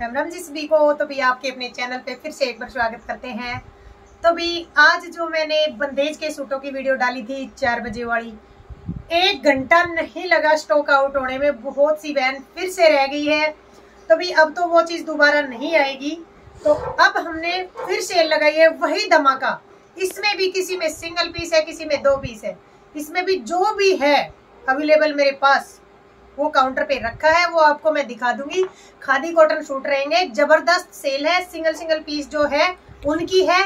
राम राम जी सभी को तो भी आपके अपने चैनल पे फिर से एक बार स्वागत करते हैं। तो भी आज जो मैंने बंदेज के सूटों की वीडियो डाली थी चार बजे वाली, एक घंटा नहीं लगा स्टॉक आउट होने में, बहुत सी बहन फिर से रह गई है। तो भी अब तो वो चीज़ दोबारा नहीं आएगी। तो अब हमने फिर सेल लगाई है वही धमाका। इसमें भी किसी में सिंगल पीस है, किसी में दो पीस है। इसमें भी जो भी है अवेलेबल मेरे पास वो काउंटर पे रखा है, वो आपको मैं दिखा दूँगी। खादी कॉटन सूट रहेंगे, ज़बरदस्त सेल है, सिंगल सिंगल पीस जो है, उनकी है।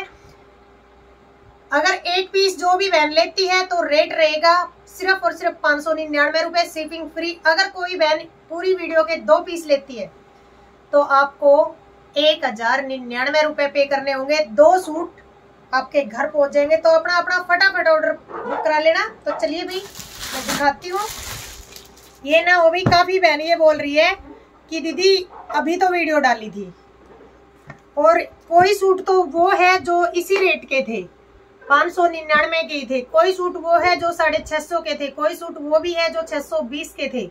अगर एक पीस जो भी बहन लेती है तो रेट रहेगा सिर्फ़ और सिर्फ़ पाँच सौ निन्यानवे रुपए शिपिंग फ्री अगर कोई बहन पूरी वीडियो के दो पीस लेती है तो आपको एक हज़ार निन्यानवे रुपए पे करने होंगे। दो सूट आपके घर पहुँच जाएँगे तो अपना अपना फटाफट ऑर्डर बुक करा लेना। तो चलिए भाई, मैं दिखाती हूँ। ये ना, वो भी काफ़ी बहन ये बोल रही है कि दीदी, अभी तो वीडियो डाली थी। और कोई सूट तो वो है जो इसी रेट के थे। पाँच सौ निन्यानवे के थे। कोई सूट वो है जो साढ़े छह सौ के थे। कोई सूट वो भी है जो छह सौ बीस के थे।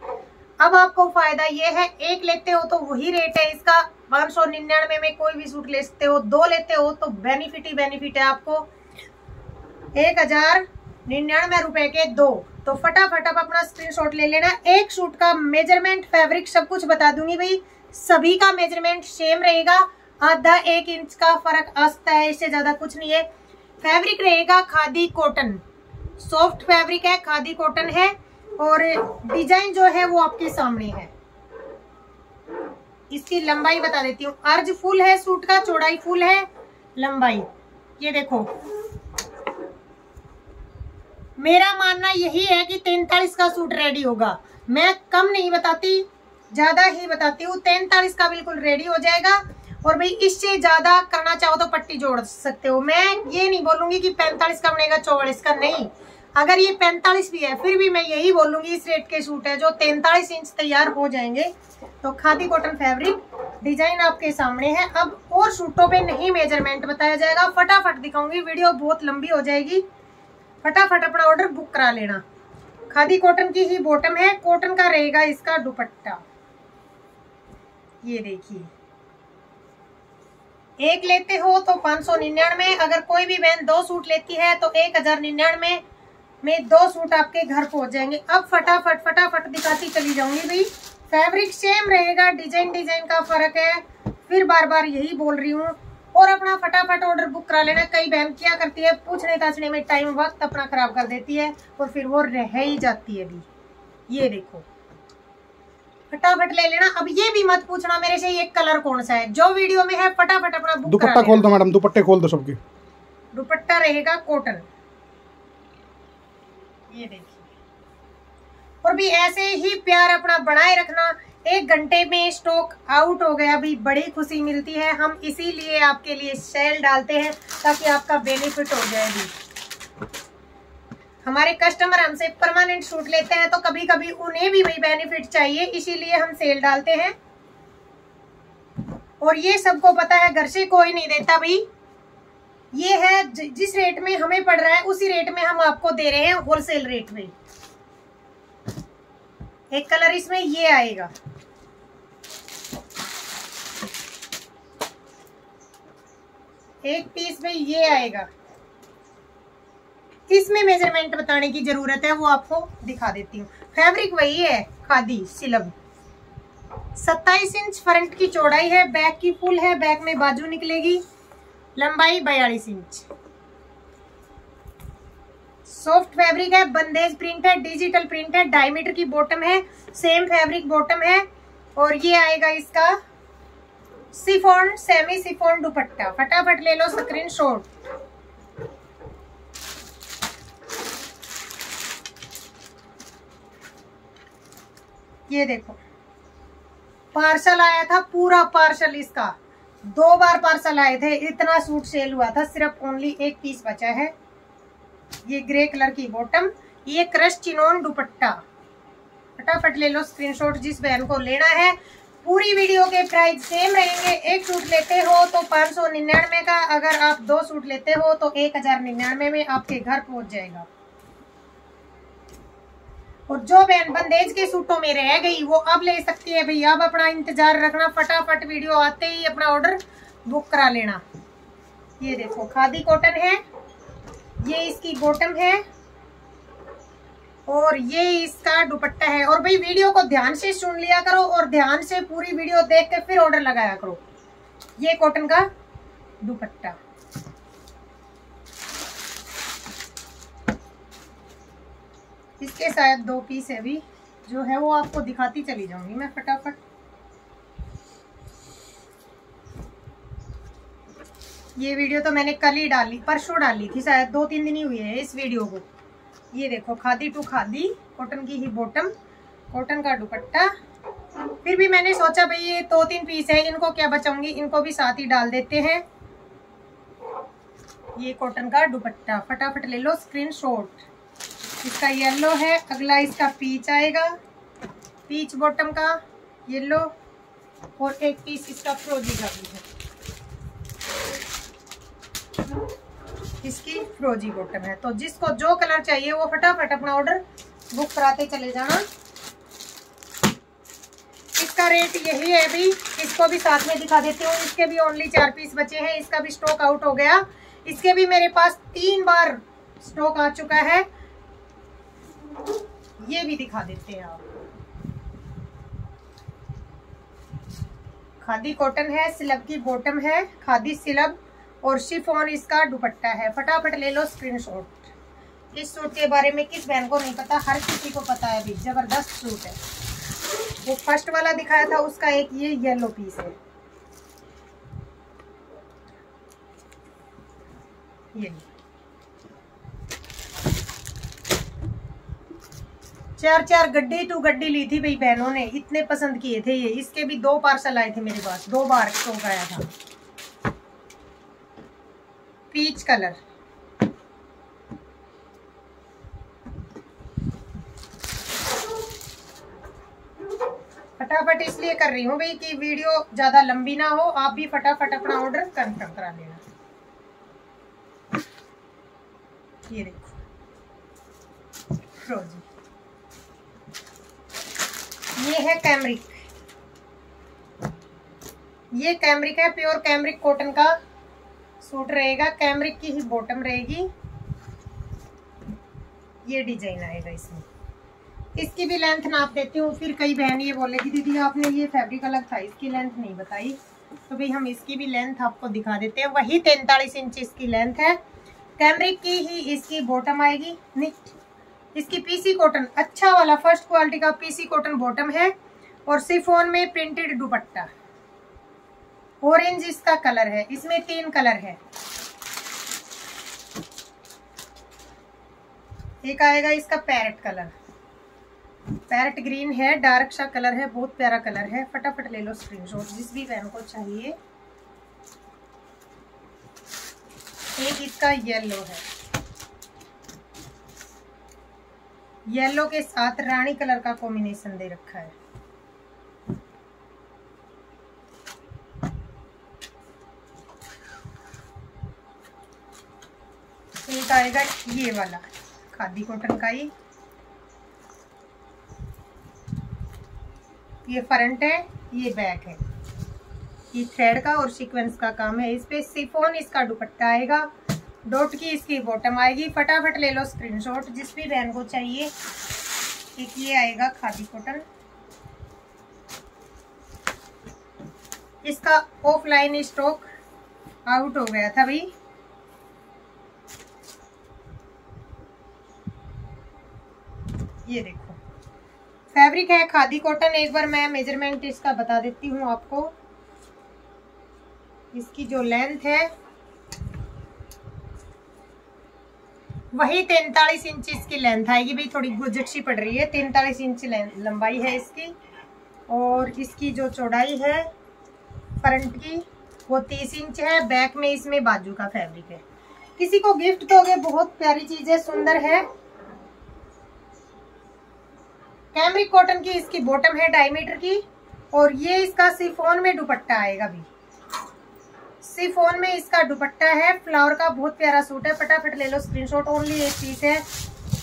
अब आपको फ़ायदा ये है, एक लेते हो तो वही रेट है इसका। पाँच सौ निन्यानवे में कोई भी सूट ले सकते हो, दो लेते हो तो बेनिफिट ही बेनिफिट है आपको। एक हज़ार निन्यानवे रुपए के दो। तो फटाफट आप अपना स्क्रीनशॉट ले लेना। एक सूट का मेज़रमेंट फैब्रिक सब कुछ बता दूँगी भाई। सभी का मेज़रमेंट सेम रहेगा। आधा एक इंच का फ़र्क आ सकता है, इससे ज़्यादा कुछ नहीं है। फैब्रिक रहेगा खादी कॉटन सॉफ्ट फैब्रिक है, खादी कॉटन है। और डिज़ाइन जो है वो आपके सामने है। इसकी लंबाई बता देती हूँ। अर्ज़ फुल है सूट का, चौड़ाई फुल है। लंबाई। ये देखो। मेरा मानना यही है कि तैंतालीस का सूट रेडी होगा। मैं कम नहीं बताती, ज़्यादा ही बताती हूँ, तैंतालीस का बिल्कुल रेडी हो जाएगा। और भाई, इससे ज़्यादा करना चाहो तो पट्टी जोड़ सकते हो। मैं ये नहीं बोलूँगी कि पैंतालीस का बनेगा, चौवालीस का नहीं। अगर ये पैंतालीस भी है, फिर भी मैं यही बोलूँगी, इस रेट के सूट है, जो तैंतालीस इंच तैयार हो जाएँगे। तो खादी कॉटन फैब्रिक डिज़ाइन आपके सामने है। अब और सूटों पे नहीं मेज़रमेंट बताया जाएगा। फटाफट दिखाऊँगी वीडियो बहुत लंबी हो जाएगी। फटाफट अपना ऑर्डर बुक करा लेना। खादी कॉटन की ही बॉटम है कॉटन का रहेगा इसका दुपट्टा। ये देखिए। एक लेते हो तो पाँच सौ निन्यानवे, अगर कोई भी बहन दो सूट लेती है तो एक हज़ार निन्यानवे में दो सूट आपके घर पहुँच जाएँगे। अब फटाफट फटाफट दिखाती चली जाऊँगी भाई। फैब्रिक सेम रहेगा डिज़ाइन डिज़ाइन का फ़र्क है। फिर बार बार यही बोल रही हूँ। और अपना फटाफट ऑर्डर बुक करा लेना। कई बहन क्या करती है? पूछने ताछने में टाइम वक्त अपना खराब कर देती है और फिर वो रह ही जाती है भी। ये देखो। फटाफट ले लेना। अब ये भी मत पूछना मेरे से ये कलर कौन सा है। जो वीडियो में है फटाफट अपना बुक दुपट्टा खोल दो मैडम दुपट्टे खोल दो सबके। दुपट्टा रहेगा कॉटन ये देखिए। और भी ऐसे ही प्यार अपना बनाए रखना। एक घंटे में स्टॉक आउट हो गया, अभी बड़ी खुशी मिलती है। हम इसीलिए आपके लिए सेल डालते हैं, ताकि आपका बेनिफिट हो जाए भी। हमारे कस्टमर हमसे परमानेंट सूट लेते हैं तो कभी कभी उन्हें भी वही बेनिफिट चाहिए, इसीलिए हम सेल डालते हैं। और ये सबको पता है, घर से कोई नहीं देता भाई ये है जिस रेट में हमें पड़ रहा है, उसी रेट में हम आपको दे रहे हैं होलसेल रेट में। एक कलर इसमें ये आएगा। एक पीस में ये आएगा। इसमें मेज़रमेंट बताने की ज़रूरत है, वो आपको दिखा देती हूँ। फैब्रिक वही है, खादी सिलब सत्ताईस इंच फ्रंट की चौड़ाई है बैक की फुल है बैक में बाजू निकलेगी। लंबाई बयालीस इंच। सॉफ्ट फैब्रिक है, बंदेज प्रिंट है, डिजिटल प्रिंट है, डायमीटर की बॉटम है, सेम फैब्रिक बॉटम है, और ये आएगा इसका सिफोन सेमी सिफोन दुपट्टा। फटाफट ले लो स्क्रीन शॉट ये देखो, पार्सल आया था, पूरा पार्सल इसका। दो बार पार्सल आए थे, इतना सूट सेल हुआ था, सिर्फ़ ओनली एक पीस बचा है। ये ग्रे कलर की बॉटम ये क्रश चिनोन दुपट्टा। फटाफट ले लो स्क्रीनशॉट जिस बहन को लेना है। पूरी वीडियो के प्राइस सेम रहेंगे। एक सूट लेते हो तो पाँच सौ निन्यानवे का। अगर आप दो सूट लेते हो तो एक हज़ार निन्यानवे में आपके घर पहुँच जाएगा। और जो बहन बंदेज के सूटों में रह गई, वो अब ले सकती है। भैया, अब अपना इंतज़ार रखना। फटाफट वीडियो आते ही अपना ऑर्डर बुक करा लेना। ये देखो, खादी कॉटन है। ये इसकी बॉटम है। और ये इसका दुपट्टा है। और भाई वीडियो को ध्यान से सुन लिया करो और ध्यान से पूरी वीडियो देख के फिर ऑर्डर लगाया करो। ये कॉटन का दुपट्टा। इसके शायद दो पीस है भी जो है वो आपको दिखाती चली जाऊँगी मैं फटाफट। ये वीडियो तो मैंने कल ही डाली, परसों डाली थी शायद, दो तीन दिन ही हुए हैं इस वीडियो को। ये देखो, खादी टू खादी कॉटन की ही बॉटम कॉटन का दुपट्टा। फिर भी मैंने सोचा भाई ये दो तीन पीस है, इनको क्या बचाऊँगी? इनको भी साथ ही डाल देते हैं। ये कॉटन का दुपट्टा, फटाफट ले लो स्क्रीन शॉट इसका येलो है, अगला इसका पीच आएगा। पीच बॉटम का येलो और एक पीस इसका फ्रोजी का भी है। इसकी फ्रोजी बॉटम है। तो जिसको जो कलर चाहिए, वो फटाफट अपना ऑर्डर बुक कराते चले जाना। इसका रेट यही है अभी। इसको भी साथ में दिखा देती हूँ। इसके भी ओनली चार पीस बचे हैं। इसका भी स्टॉक आउट हो गया। इसके भी मेरे पास तीन बार स्टॉक आ चुका है। ये भी दिखा देते हैं आप। खादी कॉटन है सिलब की बॉटम है। खादी सिलब और शिफॉन इसका दुपट्टा है। फटाफट ले लो स्क्रीनशॉट इस सूट के बारे में किस बहन को नहीं पता? हर किसी को पता है अभी। ज़बरदस्त सूट है। वो फ़र्स्ट वाला दिखाया था, उसका एक ये येलो पीस है। ये। चार चार गड्डी टू गड्डी ली थी भाई बहनों ने। इतने पसंद किए थे ये। इसके भी दो पार्सल आए थे मेरे पास। दो बार स्टॉक आया था। Peach colour. फटाफट इसलिए कर रही हूँ भाई कि वीडियो ज़्यादा लंबी ना हो, आप भी फटाफट अपना ऑर्डर कंफर्म करा लेना। ये देखो। ये है कैमरिक। ये कैमरिक है प्योर कैमरिक कॉटन का। सूट रहेगा कैमरिक की ही बॉटम रहेगी। ये डिज़ाइन आएगा इसमें। इसकी भी लेंथ नाप देती हूँ, फिर कई बहन ये बोलेगी दीदी आपने ये फैब्रिक अलग था, इसकी लेंथ नहीं बताई। तो भाई हम इसकी भी लेंथ आपको दिखा देते हैं, वही तैंतालीस इंच इसकी लेंथ है। कैमरिक की ही इसकी बॉटम आएगी निट इसकी पीसी कॉटन अच्छा वाला फ़र्स्ट क्वालिटी का पीसी कॉटन बॉटम है, और सिफोन में प्रिंटेड दुपट्टा। ऑरेंज इसका कलर है, इसमें तीन कलर है। एक आएगा इसका पैरेट कलर पैरेट ग्रीन है डार्क सा कलर है, बहुत प्यारा कलर है। फटाफट ले लो स्क्रीनशॉट जिस भी बहन को चाहिए। एक इसका येलो है। येलो के साथ रानी कलर का कॉम्बिनेशन दे रखा है। एक आएगा ये वाला। खादी कॉटन का ही। ये फ्रंट है, ये बैक है। ये थ्रेड का और सीक्वेंस का काम है। इस पे सिफोन इसका दुपट्टा आएगा। डॉट की इसकी बॉटम आएगी। फटाफट ले लो स्क्रीनशॉट जिस भी बहन को चाहिए, एक ये आएगा खादी कॉटन इसका ऑफलाइन स्टॉक आउट हो गया था भाई। ये देखो। फैब्रिक है, खादी कॉटन, एक बार मैं मेज़रमेंट इसका बता देती हूँ आपको। इसकी जो लेंथ है, वही तैतालीस इंच इसकी लेंथ आएगी। भाई, थोड़ी गुजट सी पड़ रही है। तैतालीस इंच लंबाई है इसकी। और इसकी जो चौड़ाई है, फ्रंट की, वो तीस इंच है। बैक में इसमें बाजू का फैब्रिक है। किसी को गिफ्ट दोगे, बहुत प्यारी चीज़ है, सुंदर है। हेमरिक कॉटन की इसकी बॉटम है डायमीटर की, और ये इसका सिफोन में दुपट्टा आएगा भी। सिफोन में इसका दुपट्टा है फ्लावर का बहुत प्यारा सूट है, फटाफट ले लो स्क्रीनशॉट ओनली एक पीस है,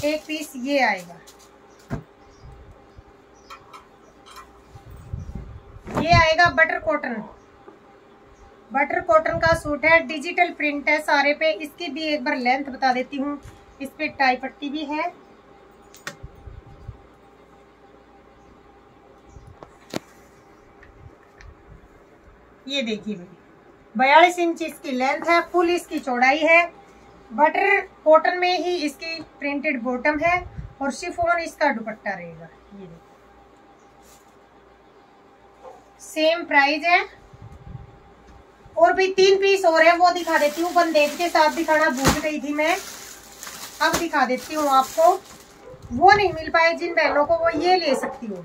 एक पीस ये आएगा। ये आएगा बटर कॉटन बटर कॉटन का सूट है डिजिटल प्रिंट है सारे पे। इसकी भी एक बार लेंथ बता देती हूँ, इस पर टाई पट्टी भी है। ये देखिए भाई, बयालीस इंच इसकी लेंथ है फुल इसकी चौड़ाई है। बटर कॉटन में ही इसकी प्रिंटेड बॉटम है और शिफोन इसका दुपट्टा रहेगा। ये देखिए। सेम प्राइस है। और भी तीन पीस और है, वो दिखा देती हूँ। बंदेज के साथ दिखाना भूल गई थी मैं। अब दिखा देती हूँ आपको। वो नहीं मिल पाए जिन बहनों को वो ये ले सकती हूँ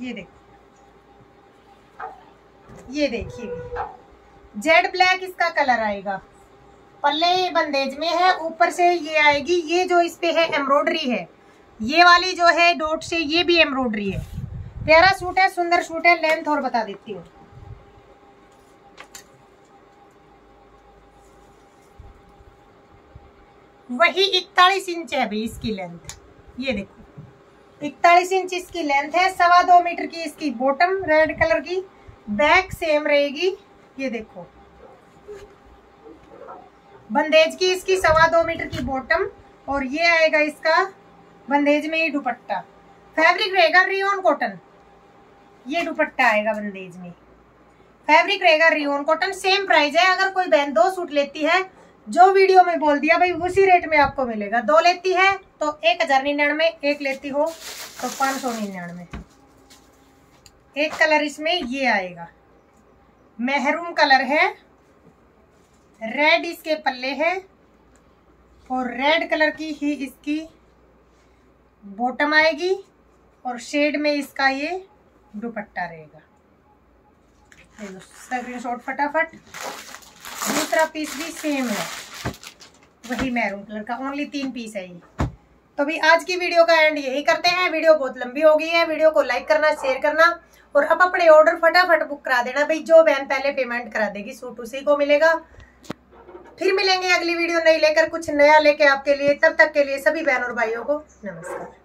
ये देखो ये देखिए। जेड ब्लैक इसका कलर आएगा। पल्ले बंदेज में है, ऊपर से ये आएगी। ये जो इस पे है एम्ब्रॉयडरी है। ये वाली जो है डॉट से ये भी एम्ब्रॉयडरी है। प्यारा सूट है, सुंदर सूट है लेंथ और बता देती हूँ। वही इकतालीस इंच है भाई इसकी लेंथ ये देखो। इकतालीस इंच इसकी लेंथ है, सवा दो मीटर की इसकी बॉटम रेड कलर की। बैक सेम रहेगी, ये देखो। बंदेज की इसकी सवा दो मीटर की बॉटम, और ये आएगा इसका बंदेज में ही दुपट्टा। फैब्रिक रहेगा रियोन कॉटन। ये दुपट्टा आएगा बंदेज में। फैब्रिक रहेगा रियोन कॉटन, सेम प्राइस है। अगर कोई बहन दो सूट लेती है, जो वीडियो में बोल दिया, भाई उसी रेट में आपको मिलेगा। दो लेती है तो एक हज़ार निन्यानवे, एक लेती हो तो पाँच सौ निन्यानवे। एक कलर इसमें ये आएगा। मेहरून कलर है, रेड इसके पल्ले है और रेड कलर की ही इसकी बॉटम आएगी और शेड में इसका ये दुपट्टा रहेगा। स्क्रीन शॉट फटाफट। दूसरा पीस भी सेम है, वही मैरून कलर का ओनली तीन पीस है ये। तो अभी आज की वीडियो का एंड यही करते हैं। वीडियो बहुत लंबी हो गई है, वीडियो को लाइक करना शेयर करना। और अब अपने ऑर्डर फटाफट बुक करा देना भाई, जो बहन पहले पेमेंट करा देगी सूट उसी को मिलेगा। फिर मिलेंगे अगली वीडियो नहीं लेकर, कुछ नया लेके आपके लिए, तब तक के लिए सभी बहन और भाइयों को नमस्कार।